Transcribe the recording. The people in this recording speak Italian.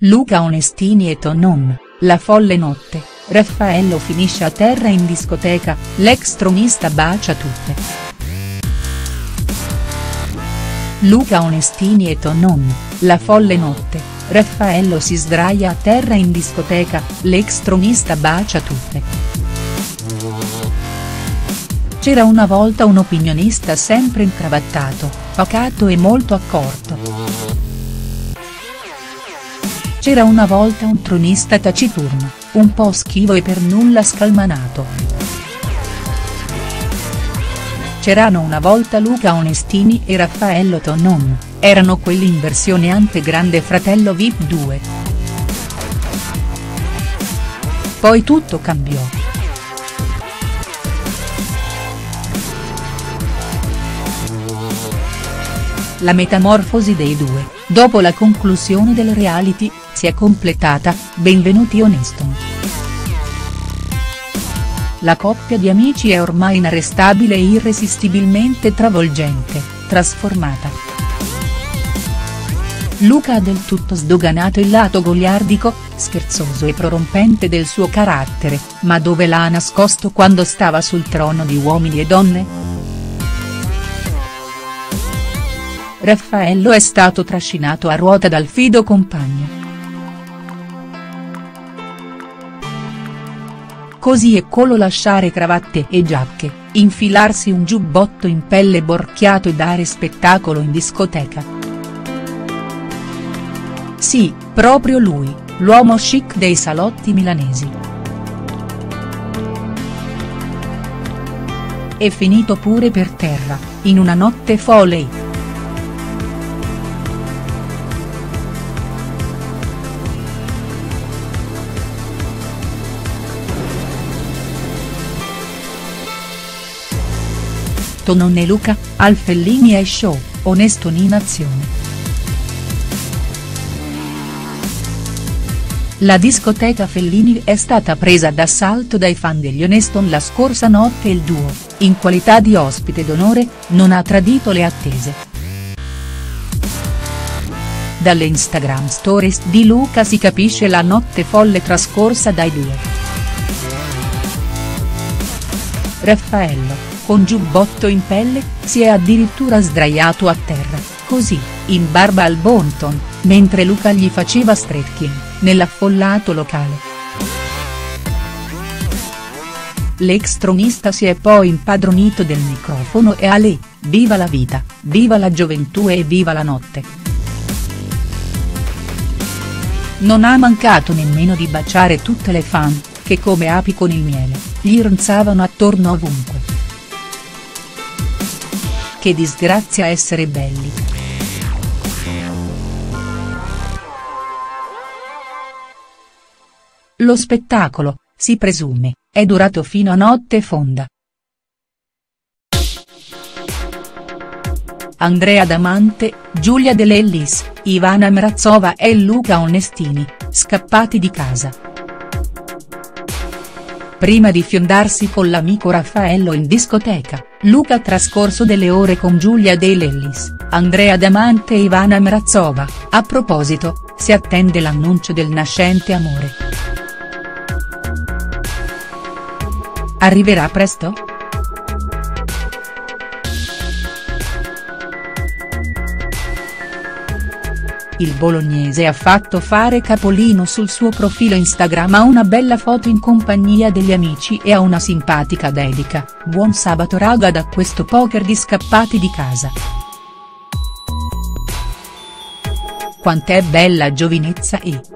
Luca Onestini e Tonon, la folle notte, Raffaello finisce a terra in discoteca, l'ex tronista bacia tutte. Luca Onestini e Tonon, la folle notte, Raffaello si sdraia a terra in discoteca, l'ex tronista bacia tutte. C'era una volta un opinionista sempre incravattato, pacato e molto accorto. C'era una volta un tronista taciturno, un po' schivo e per nulla scalmanato. C'erano una volta Luca Onestini e Raffaello Tonon, erano quelli in versione ante Grande Fratello Vip 2. Poi tutto cambiò. La metamorfosi dei due, dopo la conclusione del reality, si è completata, benvenuti Oneston. La coppia di amici è ormai inarrestabile e irresistibilmente travolgente, trasformata. Luca ha del tutto sdoganato il lato goliardico, scherzoso e prorompente del suo carattere, ma dove l'ha nascosto quando stava sul trono di uomini e donne?. Raffaello è stato trascinato a ruota dal fido compagno. Così eccolo lasciare cravatte e giacche, infilarsi un giubbotto in pelle borchiato e dare spettacolo in discoteca. Sì, proprio lui, l'uomo chic dei salotti milanesi. E finito pure per terra, in una notte folle. Tonon e Luca, al Fellini e Show, Onesto in azione. La discoteca Fellini è stata presa d'assalto dai fan degli Oneston la scorsa notte e il duo, in qualità di ospite d'onore, non ha tradito le attese. Dalle Instagram stories di Luca si capisce la notte folle trascorsa dai due. Raffaello, con giubbotto in pelle, si è addirittura sdraiato a terra, così, in barba al Bonton, mentre Luca gli faceva stretching, nell'affollato locale. L'ex tronista si è poi impadronito del microfono e a lei, viva la vita, viva la gioventù e viva la notte. Non ha mancato nemmeno di baciare tutte le fan, che come api con il miele, gli ronzavano attorno ovunque. Che disgrazia essere belli. Lo spettacolo, si presume, è durato fino a notte fonda. Andrea Damante, Giulia De Lellis, Ivana Mrazova e Luca Onestini, scappati di casa. Prima di fiondarsi con l'amico Raffaello in discoteca, Luca ha trascorso delle ore con Giulia De Lellis, Andrea Damante e Ivana Mrazova, a proposito, si attende l'annuncio del nascente amore. Arriverà presto?. Il bolognese ha fatto fare capolino sul suo profilo Instagram a una bella foto in compagnia degli amici e a una simpatica dedica, buon sabato raga da questo poker di scappati di casa. Quant'è bella giovinezza e.